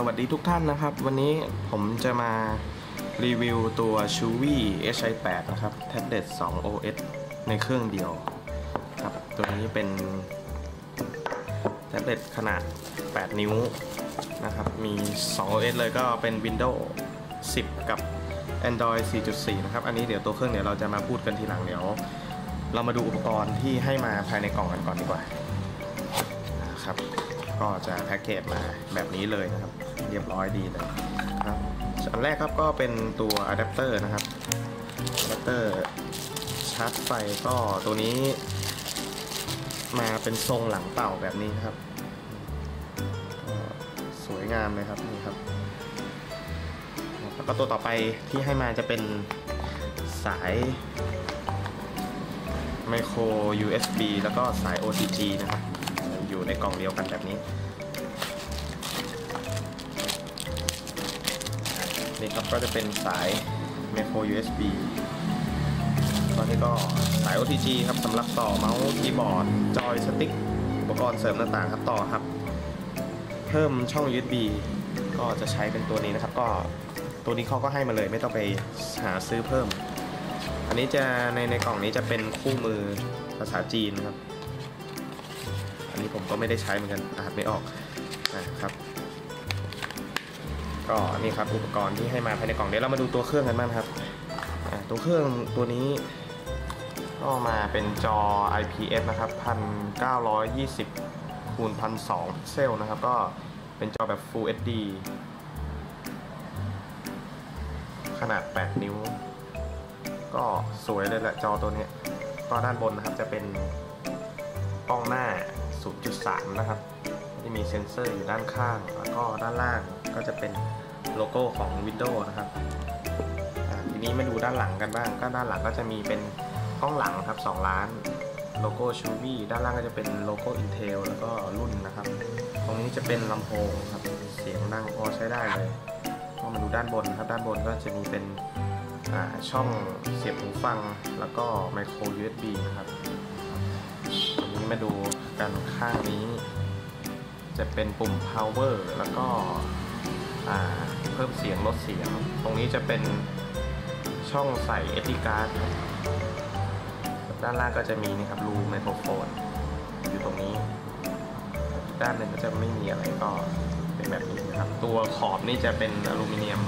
สวัสดีทุกท่านนะครับ วันนี้ผมจะมารีวิวตัว c h u w i HI8 นะครับแท็บเล็ต2 OS ในเครื่องเดียวครับตัวนี้เป็นแท็บเล็ตขนาด 8 นิ้วนะครับ มี 2 OS เลยก็เป็น Windows 10 กับ Android 4.4 นะครับ อันนี้เดี๋ยวตัวเครื่องเดี๋ยวเราจะมาพูดกันทีหลังเดี๋ยว เรามาดูอุปกรณ์ที่ให้มาภายในกล่องกันก่อนดีกว่านะครับก็จะแพ็กเกจมาแบบนี้เลยนะครับ เรียบร้อยดีเลยครับอันแรกครับก็เป็นตัวอะแดปเตอร์นะครับอะแดปเตอร์ชาร์จไฟก็ตัวนี้ มาเป็นทรงหลังเต่าแบบนี้ครับ สวยงามเลยครับนี่ครับแล้วก็ตัวต่อไปที่ให้มาจะเป็นสายmicro USB แล้วก็สาย OTG นะครับ อยู่ในกล่องเดียวกันแบบนี้ นี่ครับก็จะเป็นสาย micro USB ตอนนี้ก็สาย OTG ครับสำหรับต่อเมาส์คีย์บอร์ด จอยสติ๊กอุปกรณ์เสริมต่างๆครับต่อครับ เพิ่มช่อง USB ก็จะใช้เป็นตัวนี้นะครับ ก็ตัวนี้เขาก็ให้มาเลย ไม่ต้องไปหาซื้อเพิ่ม อันนี้จะในในกล่องนี้จะเป็นคู่มือภาษาจีนครับ อันนี้ผมก็ไม่ได้ใช้เหมือนกันอ่านไม่ออกนะครับ ก็นี่ครับอุปกรณ์ที่ให้มาภายในกล่องเดี๋ยวเรามาดูตัวเครื่องกันบ้างครับตัวเครื่องตัวนี้ก็มาเป็นจอ IPS นะครับ 1920คูณ1002พิกเซลนะครับ ก็เป็นจอแบบ Full HD ขนาด 8 นิ้ว ก็สวยเลยแหละจอตัวนี้ ก็ด้านบนนะครับจะเป็นกล้องหน้า 0.3 นะครับ ที่มีเซ็นเซอร์อยู่ด้านข้าง แล้วก็ด้านล่างก็จะเป็นโลโก้ของ Windows นะครับทีนี้มาดูด้านหลังกันบ้าง ก็ด้านหลังก็จะมีเป็นกล้องหลังครับ2ล้านโลโก้ Chuwi ด้านล่างก็จะเป็นโลโก้ Intel แล้วก็รุ่นนะครับ ตรงนี้จะเป็นลำโพงครับเสียงดังพอใช้ได้เลยก็มาดูด้านบนครับ ด้านบนก็จะมีเป็นช่องเสียบหูฟังแล้วก็ไมโคร USB นะครับทีนี้มาดูกันข้างนี้ จะเป็นปุ่ม power แล้วก็เพิ่มเสียงลดเสียง ตรงนี้จะเป็นช่องใส่ SD card ด้านล่างก็จะมีนี่ครับรูไมโครโฟน อยู่ตรงนี้ ด้านหนึ่งก็จะไม่มีอะไรก็เป็นแบบนี้นะครับ ตัวขอบนี่จะเป็นอลูมิเนียม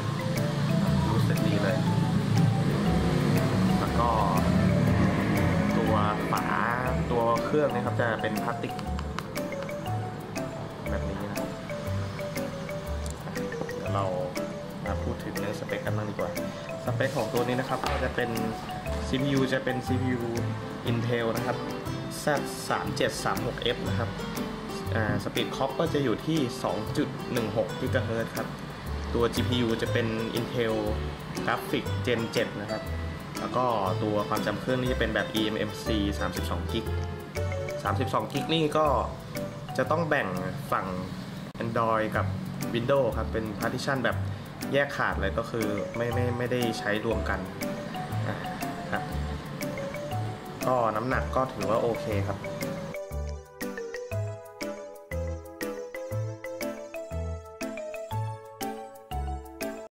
รู้สึกดีเลย แล้วก็ ตัวฝาตัวเครื่องนะครับจะเป็นพลาสติก แบบนี้นะเดี๋ยวเรามาพูดถึงเรื่องสเปคกันบ้างดีกว่า สเปคของตัวนี้นะครับก็จะเป็น CPU จะเป็น CPU Intel นะครับ Z3736F นะครับสปีดคอปก็จะอยู่ที่ 2.16 GHz ครับ ตัว GPU จะเป็น Intel Graphic Gen 7 นะครับ แล้วก็ตัวความจำเครื่องนี่จะเป็นแบบ eMMC 32 g b 32 g b นี่ก็ จะต้องแบ่งฝั่ง Android กับ Windows ครับ เป็น partition แบบแยกขาดเลยก็คือไม่ไม่ไม่ได้ใช้รวมกันครับก็น้ำหนักก็ถือว่าโอเคครับ